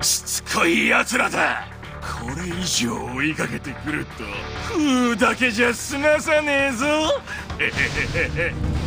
しつこい奴らだ。これ以上追いかけてくると食うだけじゃ済まさねえぞ。へへへへ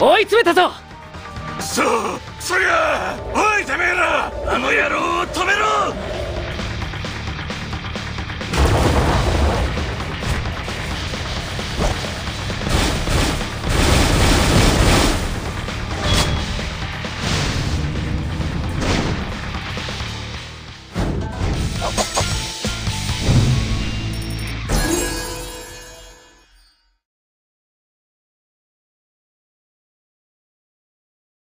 追い詰めたぞ。そうそりゃおいてめえらあの野郎を止めろ。